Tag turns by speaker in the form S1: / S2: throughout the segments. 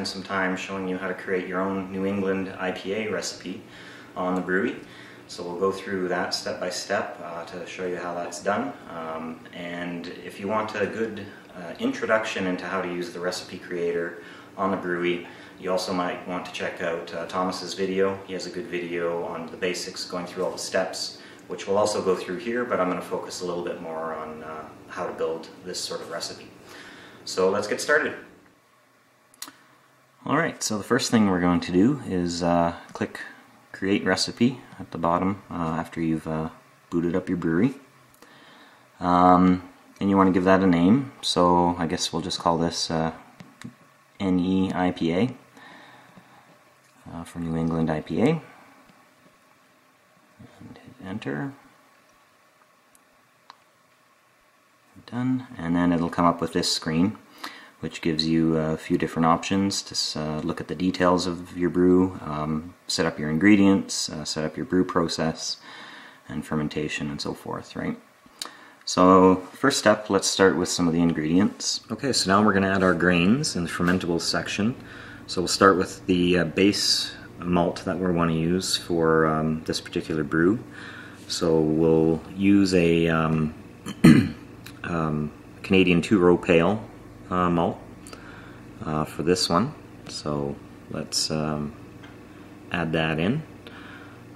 S1: spend some time showing you how to create your own New England IPA recipe on the Brewie. So we'll go through that step by step uh, to show you how that's done. Um, and if you want a good uh, introduction into how to use the recipe creator on the Brewie, you also might want to check out uh, Thomas's video. He has a good video on the basics, going through all the steps, which we'll also go through here, but I'm going to focus a little bit more on uh, how to build this sort of recipe. So let's get started. Alright, so the first thing we're going to do is uh, click Create Recipe at the bottom uh, after you've uh, booted up your brewery. Um, and you want to give that a name, so I guess we'll just call this uh, NE IPA uh, for New England IPA. And hit enter. Done. And then it'll come up with this screen which gives you a few different options to uh, look at the details of your brew, um, set up your ingredients, uh, set up your brew process, and fermentation and so forth, right? So first step, let's start with some of the ingredients. Okay, so now we're going to add our grains in the fermentables section. So we'll start with the uh, base malt that we want to use for um, this particular brew. So we'll use a um, um, Canadian two-row pale uh, malt uh, for this one. So let's um, add that in.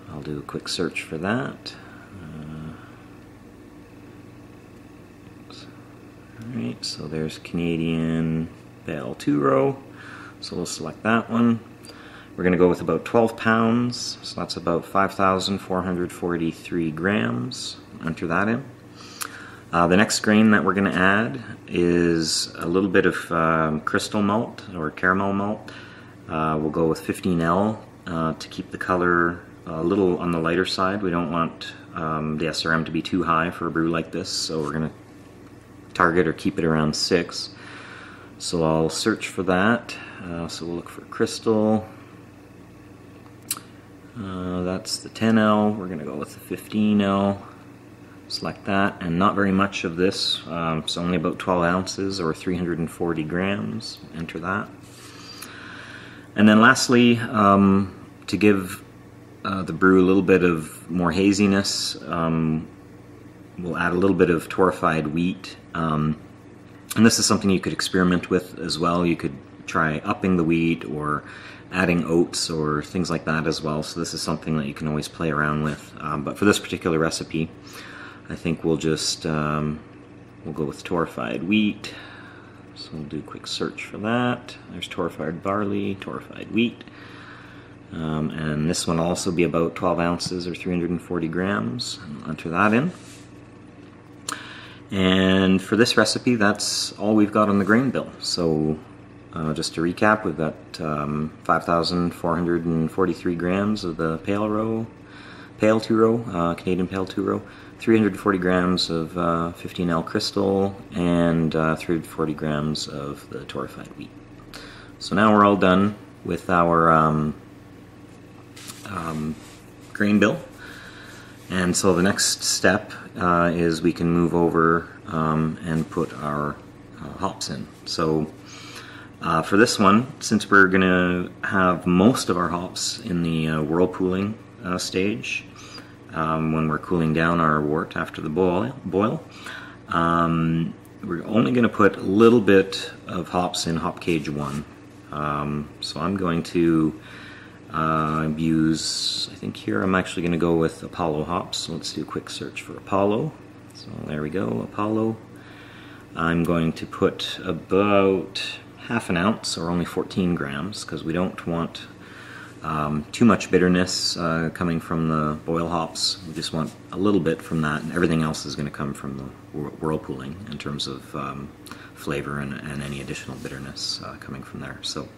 S1: I'll do a quick search for that. Uh, Alright, so there's Canadian Pale 2 row. So we'll select that one. We're going to go with about 12 pounds, so that's about 5,443 grams. Enter that in. Uh, the next grain that we're going to add is a little bit of um, crystal malt or caramel malt. Uh, we'll go with 15L uh, to keep the color a little on the lighter side. We don't want um, the SRM to be too high for a brew like this, so we're going to target or keep it around 6. So I'll search for that. Uh, so we'll look for crystal. Uh, that's the 10L. We're going to go with the 15L select that and not very much of this. Um, it's only about 12 ounces or 340 grams. Enter that. And then lastly um, to give uh, the brew a little bit of more haziness um, we'll add a little bit of torrefied wheat. Um, and this is something you could experiment with as well. You could try upping the wheat or adding oats or things like that as well. So this is something that you can always play around with. Um, but for this particular recipe I think we'll just, um, we'll go with torrefied wheat. So we'll do a quick search for that. There's torrefied barley, torrefied wheat. Um, and this one will also be about 12 ounces or 340 grams. I'll enter that in. And for this recipe, that's all we've got on the grain bill. So uh, just to recap, we've got um, 5,443 grams of the pale row, pale two row, uh, Canadian pale two row, 340 grams of uh, 15L crystal and uh, 340 grams of the torrefied wheat. So now we're all done with our um, um, grain bill. And so the next step uh, is we can move over um, and put our uh, hops in. So uh, for this one, since we're going to have most of our hops in the uh, whirlpooling stage, um, when we're cooling down our wort after the boil. boil. Um, we're only going to put a little bit of hops in hop cage 1. Um, so I'm going to uh, use, I think here I'm actually going to go with Apollo hops. So let's do a quick search for Apollo. So there we go, Apollo. I'm going to put about half an ounce or only 14 grams because we don't want um, too much bitterness uh, coming from the boil hops. We just want a little bit from that, and everything else is going to come from the whirlpooling in terms of um, flavor and, and, any additional bitterness uh, coming from there. So,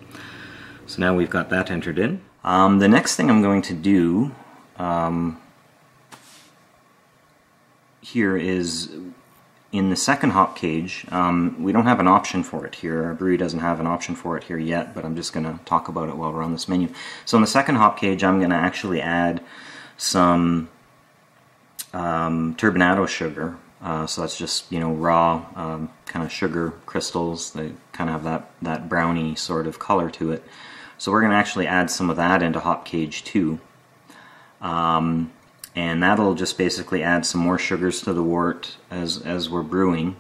S1: so now we've got that entered in. Um, the next thing I'm going to do um, here is in the second hop cage, um, we don't have an option for it here. Our brewery doesn't have an option for it here yet, but I'm just going to talk about it while we're on this menu. So in the second hop cage, I'm going to actually add some um, turbinado sugar Uh, so that's just you know raw um, kind of sugar crystals. They kind of have that that browny sort of color to it. So we're going to actually add some of that into hop cage 2. Um, and that'll just basically add some more sugars to the wort as, as we're brewing.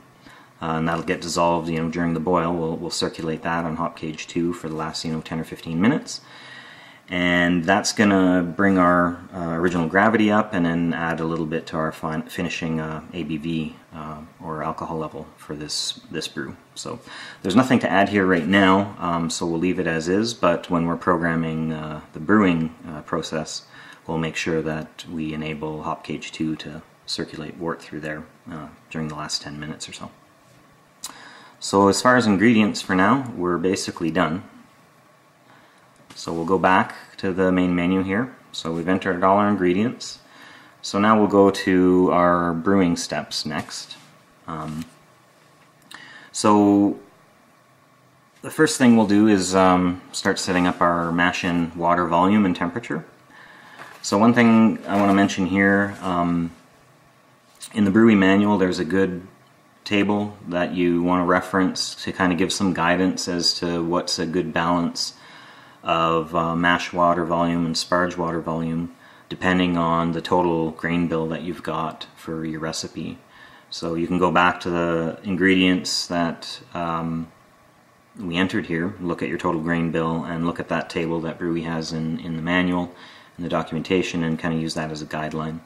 S1: Uh, and that'll get dissolved you know, during the boil. We'll, we'll circulate that on hop cage 2 for the last you know, 10 or 15 minutes and that's going to bring our uh, original gravity up and then add a little bit to our fin finishing uh, ABV uh, or alcohol level for this this brew. So there's nothing to add here right now, um, so we'll leave it as is. But when we're programming uh, the brewing uh, process, we'll make sure that we enable hop cage 2 to circulate wort through there uh, during the last 10 minutes or so. So as far as ingredients for now, we're basically done. So we'll go back to the main menu here. So we've entered all our ingredients. So now we'll go to our brewing steps next. Um, so the first thing we'll do is um, start setting up our mash-in water volume and temperature. So one thing I want to mention here, um, in the brewing manual there's a good table that you want to reference to kind of give some guidance as to what's a good balance of uh, mash water volume and sparge water volume depending on the total grain bill that you've got for your recipe. So you can go back to the ingredients that um, we entered here, look at your total grain bill, and look at that table that Brewie has in, in the manual and the documentation and kind of use that as a guideline.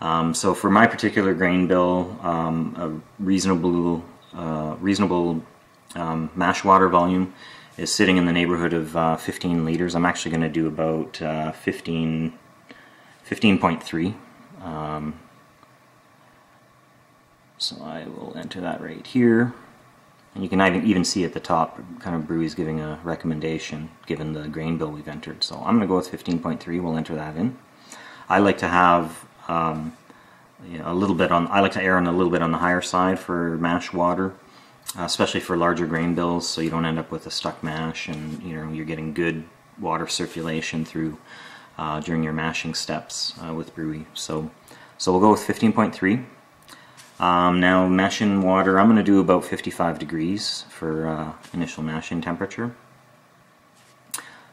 S1: Um, so for my particular grain bill, um, a reasonable, uh, reasonable um, mash water volume is sitting in the neighborhood of uh, 15 liters. I'm actually going to do about uh, 15, 15.3. Um, so I will enter that right here. And you can even see at the top, kind of Brewie's giving a recommendation given the grain bill we've entered. So I'm going to go with 15.3. We'll enter that in. I like to have um, you know, a little bit on. I like to err on a little bit on the higher side for mash water especially for larger grain bills, so you don't end up with a stuck mash, and you know you're getting good water circulation through uh, during your mashing steps uh, with Brewie. So, so we'll go with 15.3. Um, now mashing water, I'm going to do about 55 degrees for uh, initial mashing temperature.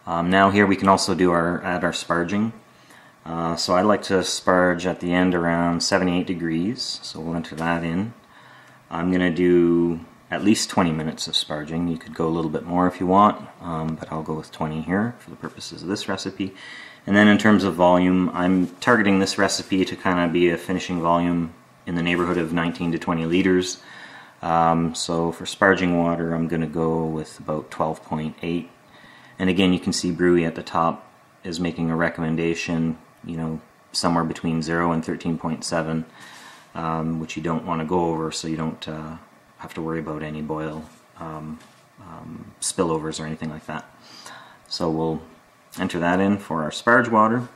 S1: Um, now here we can also do our add our sparging. Uh, so I like to sparge at the end around 78 degrees, so we'll enter that in. I'm going to do at least 20 minutes of sparging. You could go a little bit more if you want, um, but I'll go with 20 here for the purposes of this recipe. And then in terms of volume, I'm targeting this recipe to kind of be a finishing volume in the neighborhood of 19 to 20 liters. Um, so for sparging water, I'm going to go with about 12.8. And again, you can see Brewie at the top is making a recommendation, you know, somewhere between 0 and 13.7, um, which you don't want to go over so you don't uh, have to worry about any boil um, um, spillovers or anything like that. So we'll enter that in for our sparge water.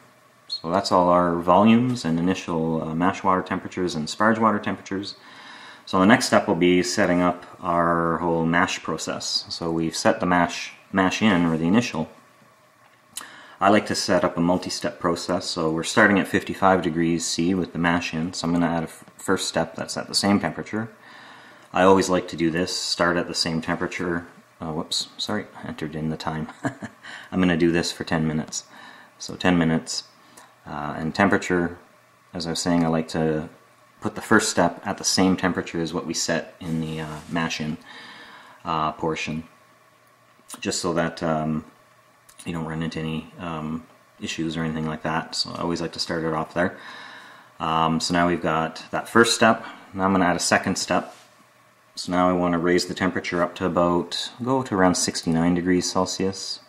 S1: So that's all our volumes and initial uh, mash water temperatures and sparge water temperatures. So the next step will be setting up our whole mash process. So we've set the mash mash in, or the initial. I like to set up a multi-step process, so we're starting at 55 degrees C with the mash in, so I'm going to add a first step that's at the same temperature. I always like to do this, start at the same temperature. Oh, whoops, sorry, entered in the time. I'm going to do this for 10 minutes. So 10 minutes. Uh, and temperature, as I was saying, I like to put the first step at the same temperature as what we set in the uh, mash-in uh, portion, just so that um, you don't run into any um, issues or anything like that. So I always like to start it off there. Um, so now we've got that first step. Now I'm going to add a second step so now I want to raise the temperature up to about, go to around 69 degrees Celsius.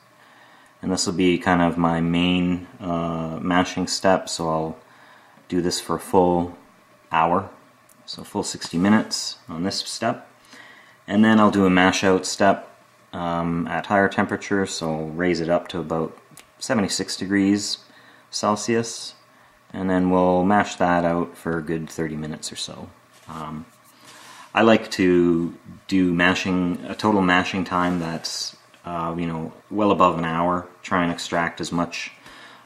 S1: And this will be kind of my main uh, mashing step, so I'll do this for a full hour. So full 60 minutes on this step. And then I'll do a mash out step um, at higher temperature, so I'll raise it up to about 76 degrees Celsius. And then we'll mash that out for a good 30 minutes or so. Um, I like to do mashing, a total mashing time that's, uh, you know, well above an hour. Try and extract as much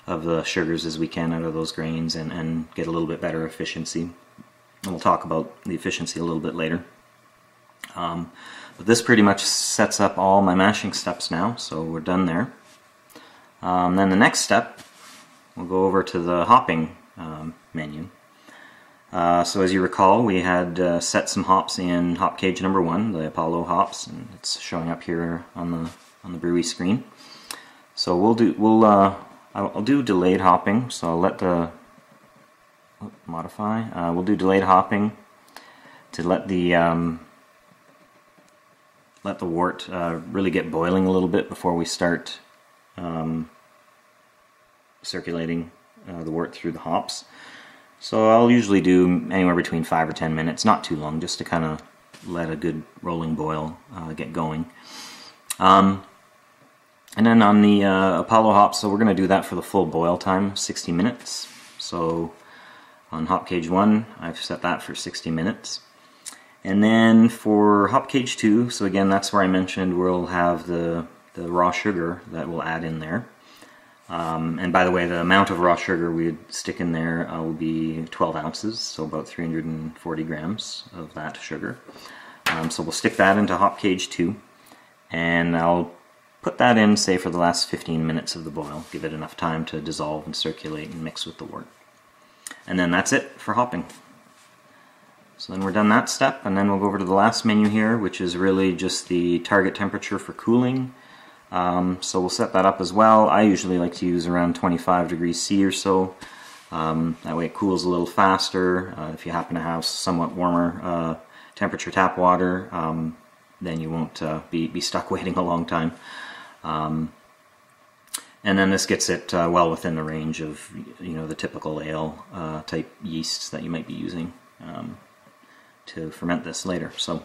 S1: of the sugars as we can out of those grains and, and get a little bit better efficiency. And we'll talk about the efficiency a little bit later. Um, but this pretty much sets up all my mashing steps now, so we're done there. Um, then the next step, we'll go over to the hopping um, menu. Uh, so as you recall, we had uh, set some hops in hop cage number one, the Apollo hops, and it's showing up here on the on the Brewie screen. So we'll do we'll uh, I'll, do delayed hopping. So I'll let the oh, modify. Uh, we'll do delayed hopping to let the um, let the wort uh, really get boiling a little bit before we start um, circulating uh, the wort through the hops. So I'll usually do anywhere between 5 or 10 minutes, not too long, just to kind of let a good rolling boil uh, get going. Um, and then on the uh, Apollo hop, so we're going to do that for the full boil time, 60 minutes. So on hop cage 1, I've set that for 60 minutes. And then for hop cage 2, so again that's where I mentioned we'll have the, the raw sugar that we'll add in there. Um, and by the way, the amount of raw sugar we would stick in there uh, will be 12 ounces, so about 340 grams of that sugar. Um, so we'll stick that into hop cage 2, and I'll put that in, say, for the last 15 minutes of the boil. Give it enough time to dissolve and circulate and mix with the wort. And then that's it for hopping. So then we're done that step, and then we'll go over to the last menu here, which is really just the target temperature for cooling um, so we'll set that up as well. I usually like to use around 25 degrees C or so. Um, that way it cools a little faster. Uh, if you happen to have somewhat warmer uh, temperature tap water, um, then you won't uh, be, be stuck waiting a long time. Um, and then this gets it uh, well within the range of you know the typical ale uh, type yeasts that you might be using um, to ferment this later. So.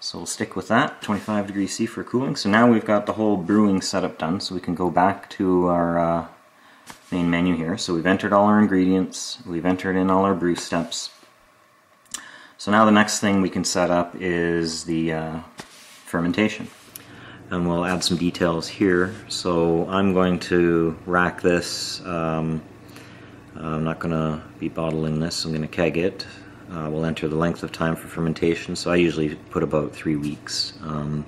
S1: So we'll stick with that, 25 degrees C for cooling. So now we've got the whole brewing setup done, so we can go back to our uh, main menu here. So we've entered all our ingredients, we've entered in all our brew steps. So now the next thing we can set up is the uh, fermentation. And we'll add some details here. So I'm going to rack this. Um, I'm not going to be bottling this, I'm going to keg it uh, will enter the length of time for fermentation. So I usually put about three weeks. Um,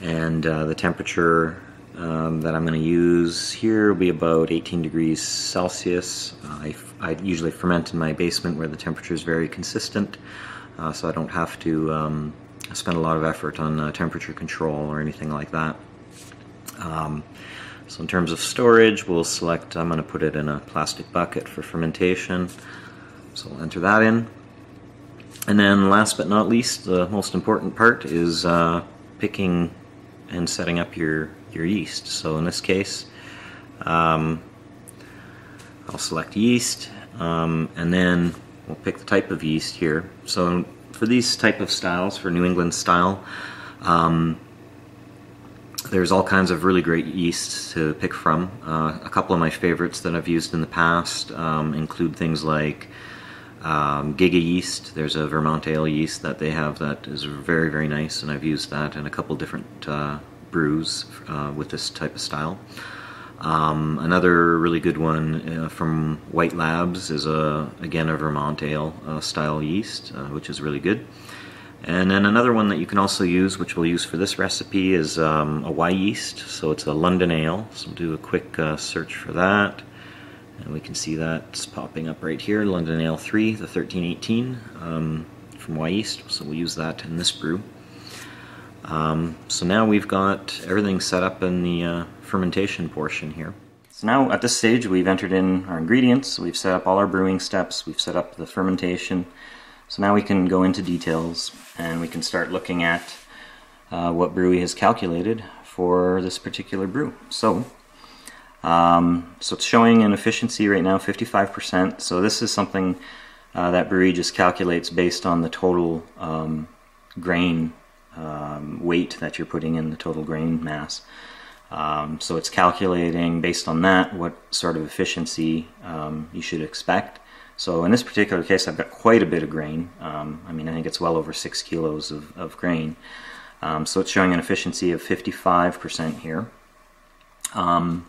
S1: and uh, the temperature um, that I'm going to use here will be about 18 degrees Celsius. Uh, I, I, usually ferment in my basement where the temperature is very consistent, uh, so I don't have to spend a lot of effort on uh, temperature control or anything like that. Um, so in terms of storage, we'll select, I'm going to put it in a plastic bucket for fermentation. So we'll enter that in. And then last but not least, the most important part is uh, picking and setting up your, your yeast. So in this case, um, I'll select yeast, um, and then we'll pick the type of yeast here. So for these type of styles, for New England style, um, there's all kinds of really great yeasts to pick from. Uh, a couple of my favorites that I've used in the past um, include things like um, Giga yeast, there's a Vermont ale yeast that they have that is very, very nice, and I've used that in a couple different uh, brews uh, with this type of style. Um, another really good one uh, from White Labs is a again a Vermont ale uh, style yeast, uh, which is really good. And then another one that you can also use, which we'll use for this recipe, is um, a Wyeast. So it's a London ale. So we'll do a quick uh, search for that. And we can see that's popping up right here, London Ale 3, the 1318 um, from Wyeast. So we'll use that in this brew. Um, so now we've got everything set up in the uh, fermentation portion here. So now at this stage we've entered in our ingredients, we've set up all our brewing steps, we've set up the fermentation. So now we can go into details and we can start looking at uh, what Brewie has calculated for this particular brew. So um, so it's showing an efficiency right now 55%. So this is something uh, that Brewie just calculates based on the total um, grain um, weight that you're putting in the total grain mass. Um, so it's calculating based on that what sort of efficiency um, you should expect. So in this particular case, I've got quite a bit of grain. Um, I mean, I think it's well over six kilos of, of grain. so it's showing an efficiency of 55% here. Um,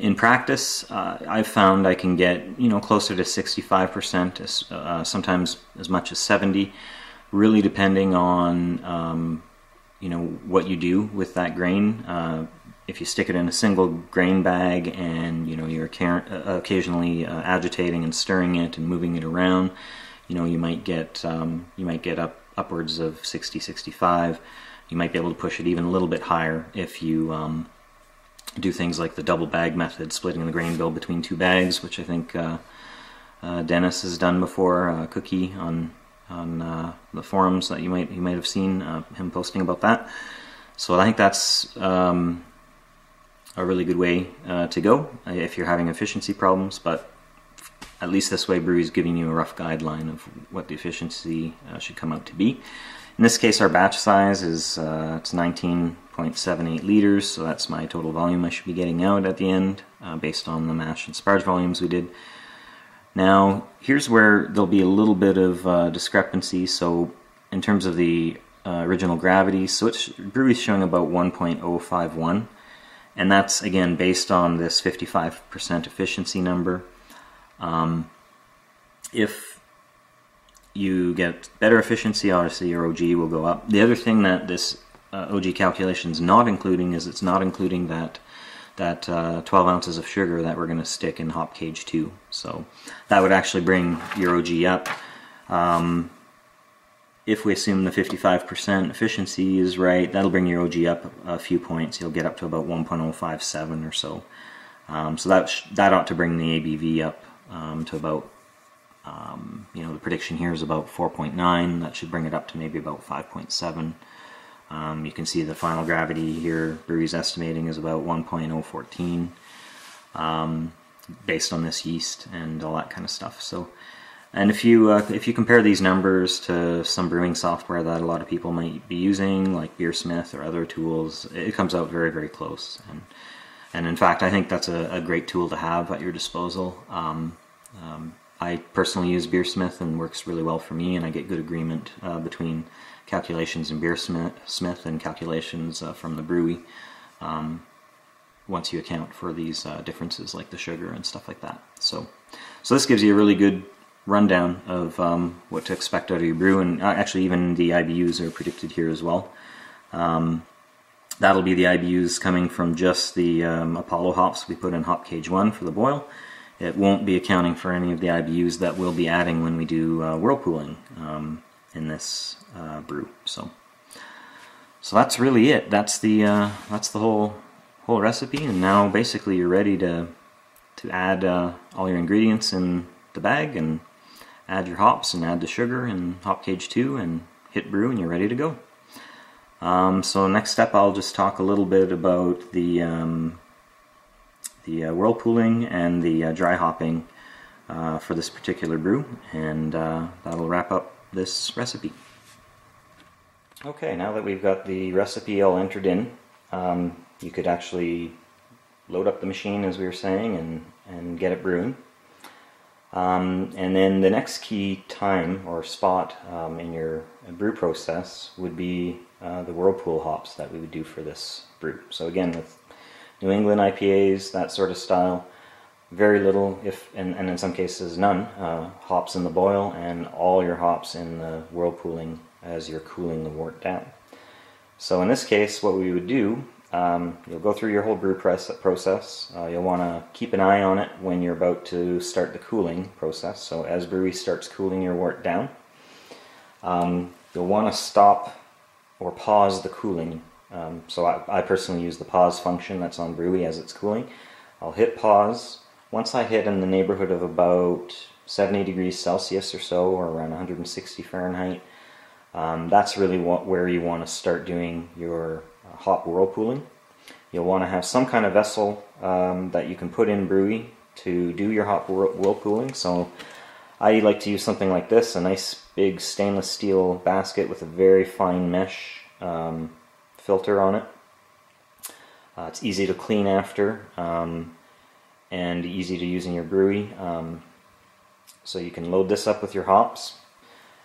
S1: in practice, uh, I've found I can get you know closer to 65%, uh, sometimes as much as 70, really depending on um, you know what you do with that grain. Uh, if you stick it in a single grain bag and you know you're uh, occasionally uh, agitating and stirring it and moving it around, you know you might get um, you might get up upwards of 60, 65. You might be able to push it even a little bit higher if you um, do things like the double bag method, splitting the grain bill between two bags, which I think uh, uh, Dennis has done before. Uh, Cookie on on uh, the forums that you might you might have seen uh, him posting about that. So I think that's um, a really good way uh, to go if you're having efficiency problems. But at least this way, Brewie's giving you a rough guideline of what the efficiency should come out to be. In this case, our batch size is it's 19.78 liters, so that's my total volume I should be getting out at the end uh, based on the mash and sparge volumes we did. Now, here's where there'll be a little bit of uh, discrepancy. So, in terms of the uh, original gravity, so it's Brewie's showing about 1.051, and that's again based on this 55% efficiency number. Um, if you get better efficiency, obviously your OG will go up. The other thing that this uh, OG calculations not including is it's not including that that uh, 12 ounces of sugar that we're going to stick in hop cage 2 so that would actually bring your OG up. Um, if we assume the 55% efficiency is right that'll bring your OG up a few points. You'll get up to about 1.057 or so. Um, so that that ought to bring the ABV up um, to about um, you know the prediction here is about 4.9 that should bring it up to maybe about 5.7 um, you can see the final gravity here, Brewie's estimating is about 1.014 um, based on this yeast and all that kind of stuff. So, and if you uh, if you compare these numbers to some brewing software that a lot of people might be using, like Beersmith or other tools, it comes out very very close. And and in fact, I think that's a, a great tool to have at your disposal. Um, um, I personally use Beersmith and works really well for me, and I get good agreement uh, between calculations in Beersmith and calculations uh, from the Brewie um, once you account for these uh, differences like the sugar and stuff like that. So, so this gives you a really good rundown of um, what to expect out of your brew, and uh, actually even the IBUs are predicted here as well. Um, that'll be the IBUs coming from just the um, Apollo hops we put in hop cage 1 for the boil. It won't be accounting for any of the IBUs that we'll be adding when we do uh, whirlpooling. In this uh, brew. So, so that's really it. That's the uh, that's the whole whole recipe. And now basically you're ready to to add uh, all your ingredients in the bag and add your hops and add the sugar and hop cage two and hit brew and you're ready to go. Um, so next step I'll just talk a little bit about the um, the uh, whirlpooling and the uh, dry hopping uh, for this particular brew and uh, that'll wrap up this recipe. Okay, now that we've got the recipe all entered in, um, you could actually load up the machine as we were saying and, and get it brewing. Um, and then the next key time or spot um, in your brew process would be uh, the whirlpool hops that we would do for this brew. So again, with New England IPAs, that sort of style, very little, if and, and in some cases none, uh, hops in the boil and all your hops in the whirlpooling as you're cooling the wort down. So in this case, what we would do, um, you'll go through your whole brew press process. Uh, you'll want to keep an eye on it when you're about to start the cooling process. So as Brewie starts cooling your wort down, um, you'll want to stop or pause the cooling. Um, so I, I personally use the pause function that's on Brewie as it's cooling. I'll hit pause once I hit in the neighborhood of about 70 degrees Celsius or so, or around 160 Fahrenheit, um, that's really what, where you want to start doing your uh, hop whirlpooling. You'll want to have some kind of vessel um, that you can put in Brewie to do your hop whirlpooling. So I like to use something like this, a nice big stainless steel basket with a very fine mesh um, filter on it. Uh, it's easy to clean after. Um, and easy to use in your Brewie. Um, so you can load this up with your hops,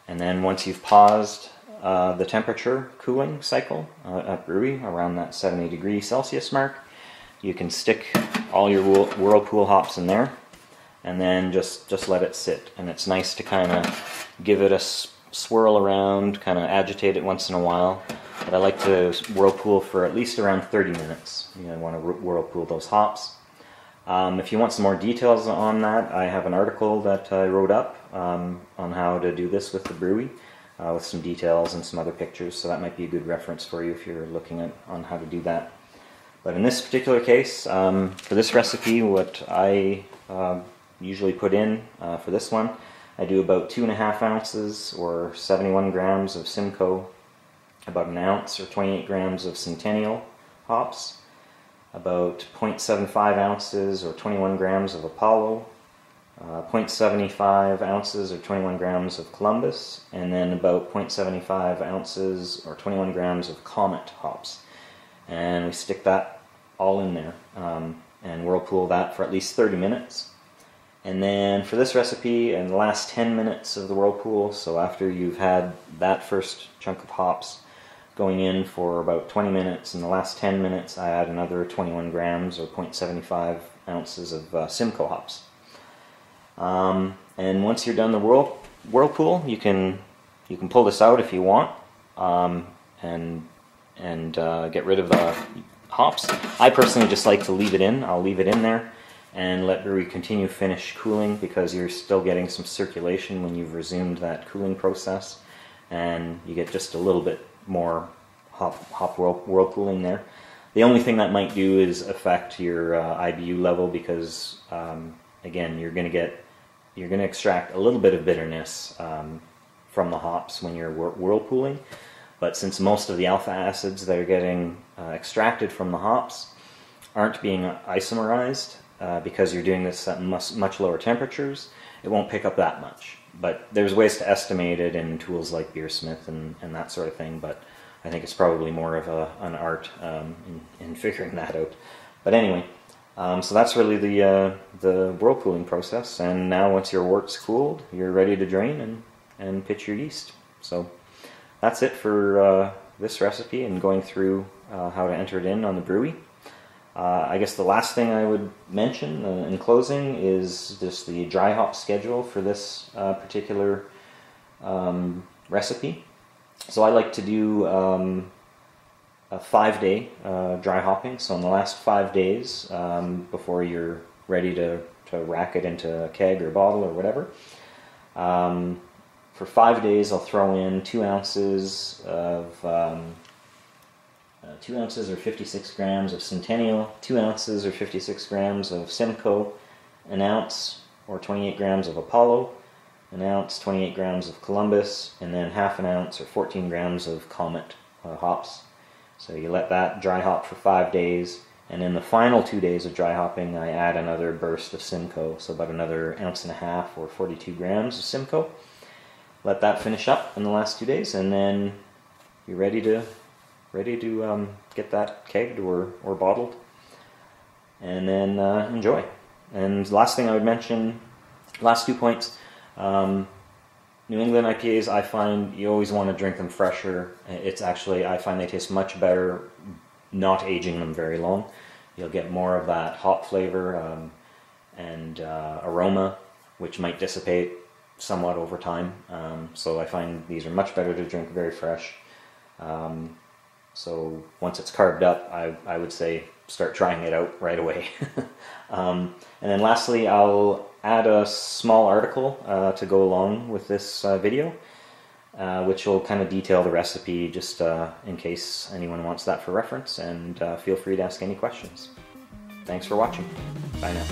S1: and then once you've paused uh, the temperature cooling cycle uh, at Brewie around that 70 degree Celsius mark, you can stick all your whirlpool hops in there and then just, just let it sit. And it's nice to kind of give it a swirl around, kind of agitate it once in a while. But I like to whirlpool for at least around 30 minutes. You want to whirlpool those hops. Um, if you want some more details on that, I have an article that I wrote up um, on how to do this with the Brewie, uh, with some details and some other pictures, so that might be a good reference for you if you're looking at on how to do that. But in this particular case, um, for this recipe, what I uh, usually put in uh, for this one, I do about two and a half ounces or 71 grams of Simcoe, about an ounce or 28 grams of Centennial hops, about 0.75 ounces or 21 grams of Apollo, uh, 0.75 ounces or 21 grams of Columbus, and then about 0.75 ounces or 21 grams of Comet hops. And we stick that all in there um, and whirlpool that for at least 30 minutes. And then for this recipe, in the last 10 minutes of the whirlpool, so after you've had that first chunk of hops, going in for about 20 minutes. In the last 10 minutes, I add another 21 grams or 0.75 ounces of uh, Simcoe hops. Um, and once you're done the whirl whirlpool, you can you can pull this out if you want, um, and and uh, get rid of the hops. I personally just like to leave it in. I'll leave it in there and let brewie continue finish cooling because you're still getting some circulation when you've resumed that cooling process, and you get just a little bit more hop, hop whirl, whirlpooling there. The only thing that might do is affect your uh, IBU level because, um, again, you're going to get, you're going to extract a little bit of bitterness um, from the hops when you're whirlpooling. But since most of the alpha acids that are getting uh, extracted from the hops aren't being isomerized uh, because you're doing this at much lower temperatures, it won't pick up that much but there's ways to estimate it in tools like Beersmith and, and that sort of thing. But I think it's probably more of a, an art um, in, in, figuring that out. But anyway, um, so that's really the uh, the whirlpooling process. And now once your wort's cooled, you're ready to drain and, and pitch your yeast. So that's it for uh, this recipe and going through uh, how to enter it in on the Brewie. Uh, I guess the last thing I would mention uh, in closing is just the dry hop schedule for this uh, particular um, recipe. So I like to do um, a five day uh, dry hopping. So in the last five days, um, before you're ready to, to rack it into a keg or bottle or whatever, um, for five days I'll throw in two ounces of um, uh, 2 ounces or 56 grams of Centennial, 2 ounces or 56 grams of Simcoe, an ounce or 28 grams of Apollo, an ounce, 28 grams of Columbus, and then half an ounce or 14 grams of Comet uh, hops. So you let that dry hop for five days, and in the final two days of dry hopping, I add another burst of Simcoe, so about another ounce and a half or 42 grams of Simcoe. Let that finish up in the last two days, and then you're ready to ready to um, get that kegged or, or bottled and then uh, enjoy. And last thing I would mention, last two points, um, New England IPAs, I find you always want to drink them fresher. It's actually, I find they taste much better not aging them very long. You'll get more of that hop flavor um, and uh, aroma, which might dissipate somewhat over time. Um, so I find these are much better to drink very fresh. Um, so once it's carbed up, I, I would say start trying it out right away. um, and then lastly, I'll add a small article uh, to go along with this uh, video, uh, which will kind of detail the recipe just uh, in case anyone wants that for reference, and uh, feel free to ask any questions. Thanks for watching. Bye now.